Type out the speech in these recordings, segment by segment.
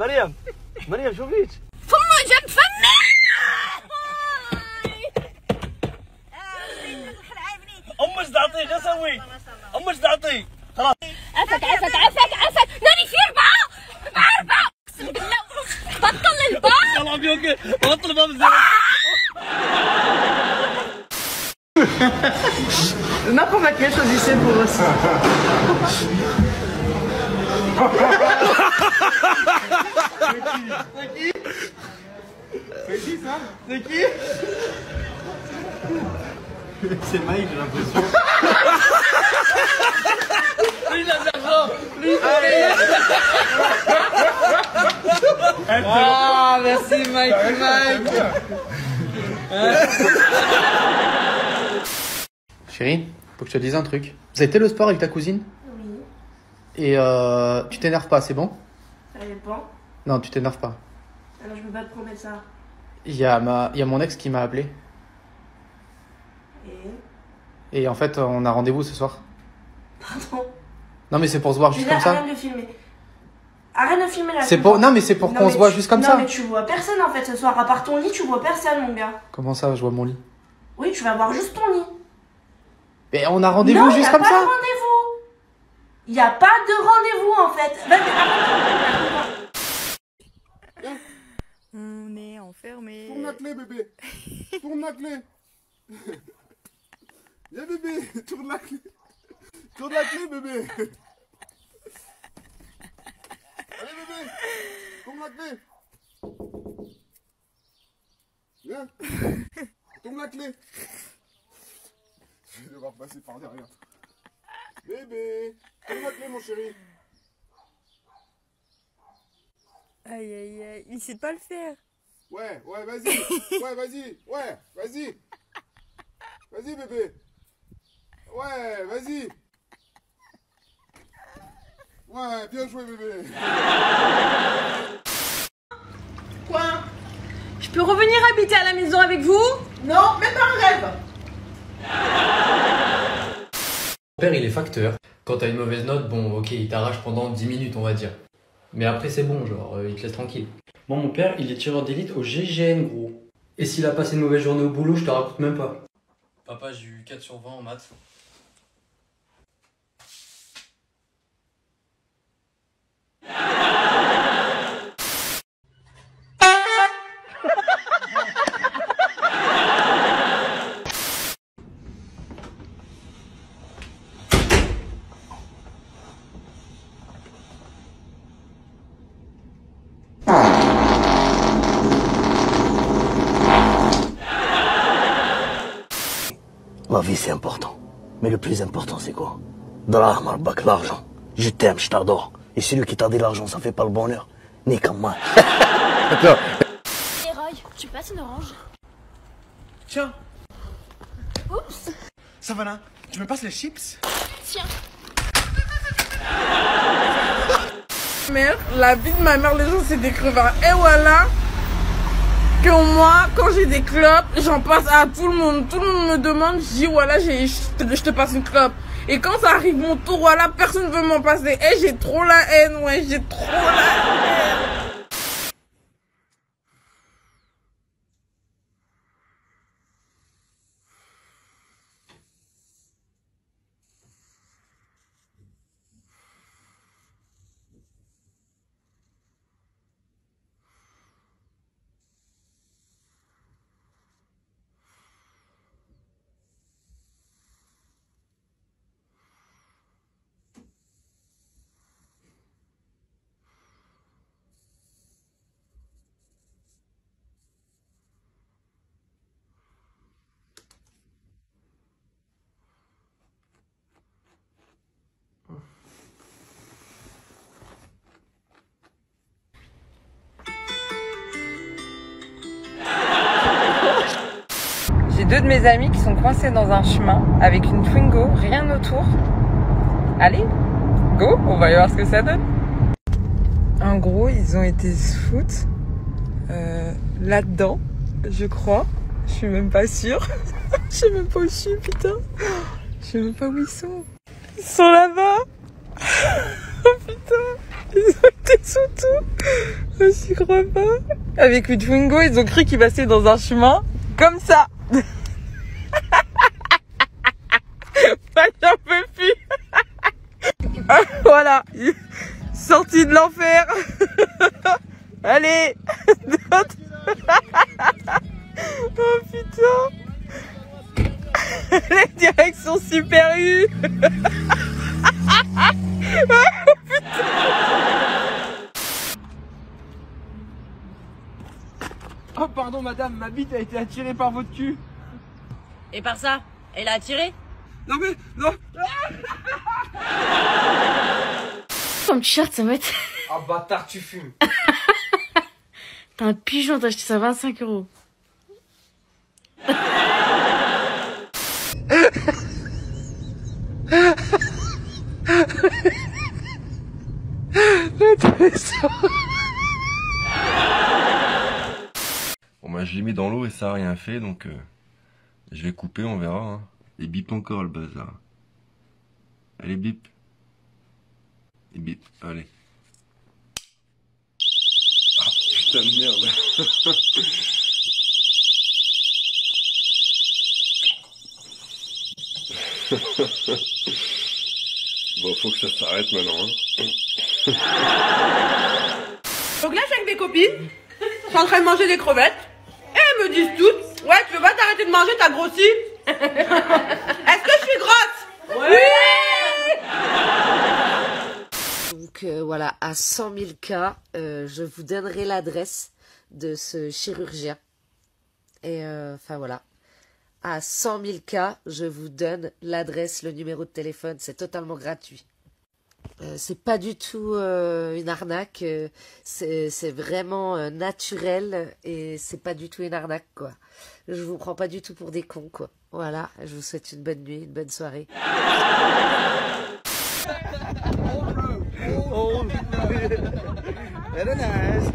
مريم. مريم شوفيش فما جنب فمي! أمك تعطيه شو أسوي؟ أمك تعطيه خلاص. عفك عفك عفك عفك. ناني في أربعة! مع أربعة! أقسم بالله. بطل الباب! طلع بيوكي بطل الباب زين Non, pour ma clé, choisissez pour. C'est qui ça C'est qui C'est Mike, j'ai l'impression. Lui, il a de l'argent Lui, Ah, merci Mike, Mike. Chérie, faut que je te dise un truc. Vous avez été le sport avec ta cousine? Oui, Et euh, tu t'énerves pas, c'est bon? Ça dépend. Non, tu t'énerves pas. Alors je peux pas te promettre ça. Il y, a ma... y a mon ex qui m'a appelé. Et? Et en fait, on a rendez-vous ce soir. pardon? Non, mais c'est pour se voir juste comme ça. Arrête de filmer. Arrête de filmer là. C'est pour... Non, mais c'est pour qu'on se voit juste comme non, ça. mais tu vois personne en fait ce soir. À part ton lit, tu vois personne, mon gars. Comment ça, je vois mon lit? Oui, tu vas voir juste ton lit. Mais on a rendez-vous non, y juste a comme pas ça. de rendez-vous. Il y a pas de rendez-vous en fait. Vas-y, arrête. On est enfermé. Tourne la clé, bébé. Tourne la clé. Viens, bébé. Tourne la clé. Tourne la clé, bébé. Allez, bébé. Tourne la clé. Viens. Tourne la clé. Je vais devoir passer par derrière. Bébé. Tourne la clé, mon chéri. Aïe aïe aïe, il sait pas le faire. Ouais, ouais, vas-y. Ouais, vas-y. Ouais, vas-y. Vas-y, bébé. Ouais, vas-y. Ouais, bien joué, bébé. Quoi? Je peux revenir habiter à la maison avec vous? Non, même pas un rêve Mon père, il est facteur. Quand t'as une mauvaise note, bon, ok, il t'arrache pendant 10 minutes, on va dire. Mais après, c'est bon, genre, euh, il te laisse tranquille. Moi, mon père, il est tireur d'élite au GGN, gros. Et s'il a passé une mauvaise journée au boulot, je te raconte même pas. Papa, j'ai eu 4 sur 20 en maths. La vie, c'est important. Mais le plus important, c'est quoi? Drahma, Marbak, l'argent. Je t'aime, je t'adore. Et celui qui t'a dit l'argent, ça fait pas le bonheur. Ni comme moi. Et Roy, tu passes une orange Tiens Oups Savannah, tu me passes les chips? Mère, la vie de ma mère, les gens, c'est des crevards. Et voilà que moi, quand j'ai des clopes, j'en passe à tout le monde. Tout le monde me demande, je dis, voilà, j'ai- je te, passe une clope. Et quand ça arrive mon tour, voilà, personne veut m'en passer. Et j'ai trop la haine, ouais, j'ai trop la haine. Deux de mes amis qui sont coincés dans un chemin avec une Twingo, rien autour. Allez, go, on va y voir ce que ça donne. En gros, ils ont été se foutre euh, là-dedans, je crois. Je suis même pas sûre. Je sais même pas où je suis, putain. Je sais même pas où ils sont. Ils sont là-bas. oh putain, ils ont été sous tout. Je j'y crois pas. Avec une Twingo, ils ont cru qu'ils passaient dans un chemin comme ça. Ah, J'en peux plus. Ah, voilà. Sorti de l'enfer. Allez. oh putain. La direction Super U. oh putain. Oh pardon madame, ma bite a été attirée par votre cul. Et par ça, elle a attiré? Non mais, non Ton t-shirt, ça va être. Ah bâtard, tu fumes. T'as un pigeon, t'as acheté ça à 25 euros. Bon bah je l'ai mis dans l'eau et ça a rien fait donc euh, je vais couper, on verra. Hein. Et bip encore le bazar. Allez bip. Et bip, allez. Ah putain de merde. bon faut que ça s'arrête maintenant. Hein. Donc là, je suis avec mes copines. Je suis en train de manger des crevettes. Et elles me disent toutes Ouais, tu veux pas t'arrêter de manger, t'as grossi Est-ce que je suis grosse Oui À 100 000 cas, euh, je vous donnerai l'adresse de ce chirurgien. Et euh, enfin voilà, à 100 000 cas, je vous donne l'adresse, le numéro de téléphone, c'est totalement gratuit. Euh, c'est pas du tout euh, une arnaque, c'est vraiment naturel et c'est pas du tout une arnaque quoi. Je vous prends pas du tout pour des cons quoi. Voilà, je vous souhaite une bonne nuit, une bonne soirée. Very nice.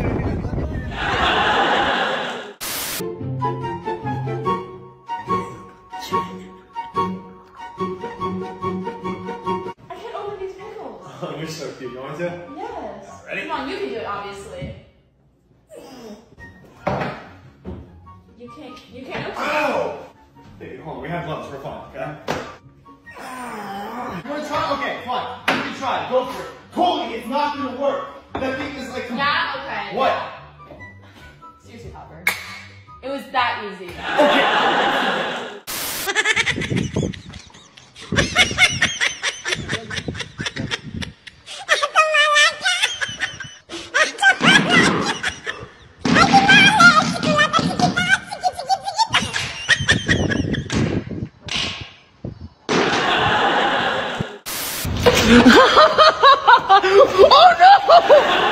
I can open these pickles. Oh, you're so cute. You want to? Yes. Ready? Come on, you can do it, obviously. Go for it. Not gonna work. That thing is like. Yeah. Okay. What? Seriously, Hopper. It was that easy. Oh no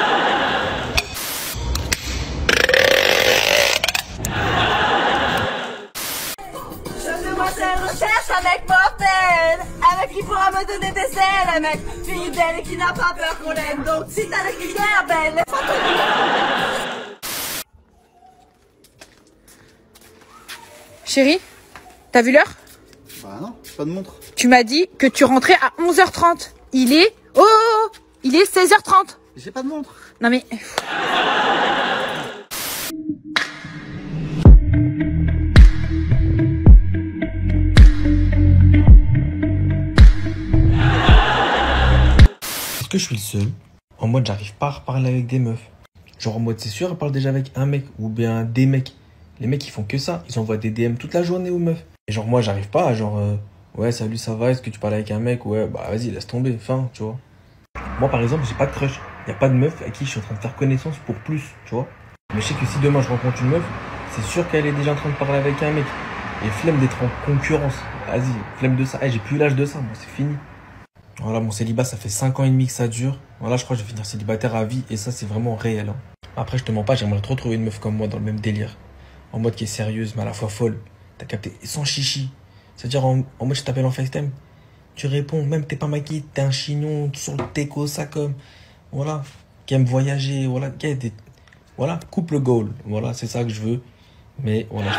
commencer une recherche, un mec mortel Un mec qui pourra me donner des ailes Un mec fidèle et qui n'a pas peur qu'on l'aime Donc si t'as des critères, ben laisse Chérie, t'as vu l'heure? Bah non, j'ai pas de montre. Tu m'as dit que tu rentrais à 11h30. Il est... Oh Il est 16h30. J'ai pas de montre. Non mais... Est-ce que je suis le seul En mode, j'arrive pas à reparler avec des meufs. Genre en mode, c'est sûr, elle parle déjà avec un mec ou bien des mecs. Les mecs, ils font que ça. Ils envoient des DM toute la journée aux meufs. Et genre, moi, j'arrive pas à genre, euh, ouais, salut, ça va, est-ce que tu parles avec un mec? Ouais, bah vas-y, laisse tomber, fin, tu vois. Moi, par exemple, j'ai pas de crush. Y a pas de meuf à qui je suis en train de faire connaissance pour plus, tu vois. Mais je sais que si demain je rencontre une meuf, c'est sûr qu'elle est déjà en train de parler avec un mec. Et flemme d'être en concurrence. Vas-y, flemme de ça. Eh, j'ai plus l'âge de ça, moi, c'est fini. Voilà, mon célibat, ça fait 5 ans et demi que ça dure. Voilà, je crois que je vais finir célibataire à vie et ça, c'est vraiment réel. hein. Après, je te mens pas, j'aimerais trop trouver une meuf comme moi dans le même délire. En mode qui est sérieuse, mais à la fois folle. T'as capté? Sans chichi. C'est-à-dire, en, en mode, je t'appelle en FaceTime. Tu réponds, même t'es pas maquillé, t'es un chignon, sur le teco, ça comme. Voilà. Qui aime voyager, voilà. Qui a des... Voilà, couple goal. Voilà, c'est ça que je veux. Mais voilà.